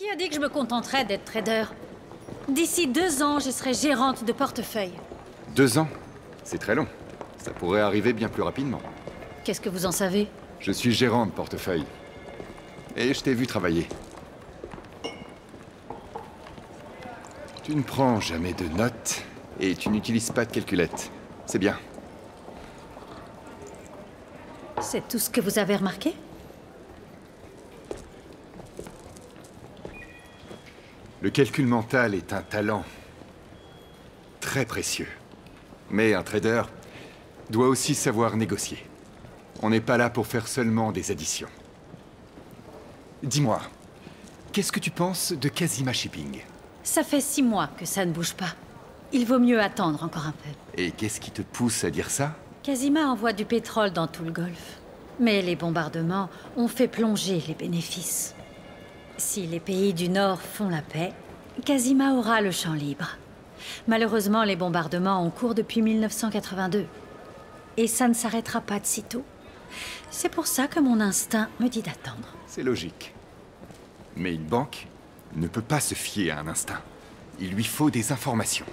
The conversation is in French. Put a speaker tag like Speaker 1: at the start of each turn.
Speaker 1: Qui a dit que je me contenterais d'être trader? D'ici deux ans, je serai gérante de portefeuille.
Speaker 2: Deux ans? C'est très long. Ça pourrait arriver bien plus rapidement.
Speaker 1: Qu'est-ce que vous en savez?
Speaker 2: Je suis gérant de portefeuille. Et je t'ai vu travailler. Tu ne prends jamais de notes et tu n'utilises pas de calculette. C'est bien.
Speaker 1: C'est tout ce que vous avez remarqué?
Speaker 2: Le calcul mental est un talent très précieux. Mais un trader doit aussi savoir négocier. On n'est pas là pour faire seulement des additions. Dis-moi, qu'est-ce que tu penses de Kazima Shipping?
Speaker 1: Ça fait six mois que ça ne bouge pas. Il vaut mieux attendre encore un peu.
Speaker 2: Et qu'est-ce qui te pousse à dire ça?
Speaker 1: Kazima envoie du pétrole dans tout le Golfe. Mais les bombardements ont fait plonger les bénéfices. Si les pays du Nord font la paix, Kazima aura le champ libre. Malheureusement, les bombardements ont cours depuis 1982. Et ça ne s'arrêtera pas de sitôt. C'est pour ça que mon instinct me dit d'attendre.
Speaker 2: C'est logique. Mais une banque ne peut pas se fier à un instinct. Il lui faut des informations.